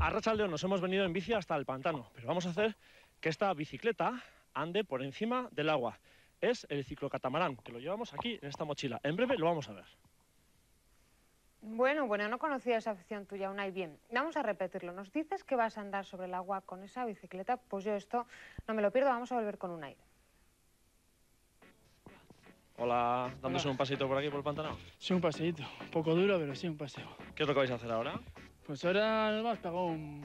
A Rachaldeo nos hemos venido en bici hasta el pantano, pero vamos a hacer que esta bicicleta ande por encima del agua. Es el ciclocatamarán, que lo llevamos aquí en esta mochila. En breve lo vamos a ver. Bueno, bueno, no conocía esa afición tuya, Unai. Bien, vamos a repetirlo. Nos dices que vas a andar sobre el agua con esa bicicleta. Pues yo esto no me lo pierdo. Vamos a volver con Unai. Hola, dándose un pasito por aquí por el pantano. Sí, un paseíto. Un poco duro, pero sí, un paseo. ¿Qué es lo que vais a hacer ahora? Pues ahora nos hemos pegado un,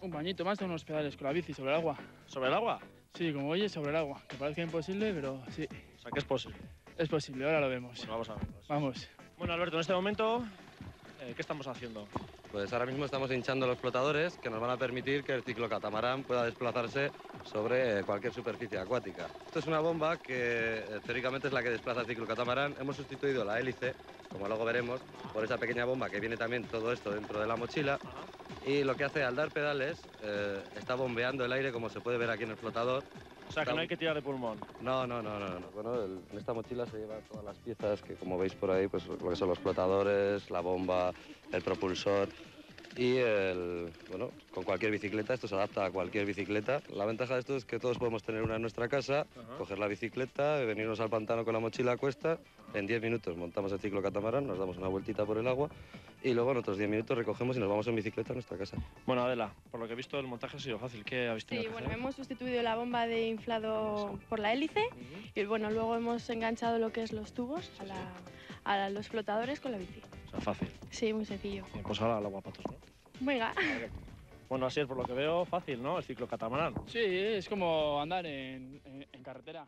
un bañito más de unos pedales con la bici sobre el agua. ¿Sobre el agua? Sí, como oyes, sobre el agua. Que parece imposible, pero sí, O sea, que es posible. es posible. Ahora lo vemos. Bueno, vamos a verlo. Vamos. Bueno, Alberto, en este momento, eh, ¿qué estamos haciendo? Pues ahora mismo estamos hinchando los flotadores que nos van a permitir que el ciclocatamarán pueda desplazarse sobre eh, cualquier superficie acuática. Esto es una bomba que eh, teóricamente es la que desplaza el ciclocatamarán. Hemos sustituido la hélice, como luego veremos, por esa pequeña bomba que viene también todo esto dentro de la mochila. Y lo que hace al dar pedales, eh, está bombeando el aire como se puede ver aquí en el flotador. O sea, que no hay que tirar de pulmón. No, no, no, no. no. Bueno, en esta mochila se llevan todas las piezas que, como veis por ahí, pues lo que son los flotadores, la bomba, el propulsor y el, bueno, con cualquier bicicleta. Esto se adapta a cualquier bicicleta. La ventaja de esto es que todos podemos tener una en nuestra casa, Ajá. coger la bicicleta, venirnos al pantano con la mochila a cuesta. En 10 minutos montamos el ciclo catamarán, nos damos una vueltita por el agua y luego en otros 10 minutos recogemos y nos vamos en bicicleta a nuestra casa. Bueno, Adela, por lo que he visto, el montaje ha sido fácil. ¿Qué habéis tenido Sí, que bueno, hacer? hemos sustituido la bomba de inflado por la hélice Ujú. y bueno, luego hemos enganchado lo que es los tubos a, la- a los flotadores con la bici. O sea, fácil. Sí, muy sencillo. Pues ahora al agua patos, ¿no? Venga. Bueno, así es por lo que veo, fácil, ¿no? El ciclo catamarán. Sí, es como andar en, en- en carretera.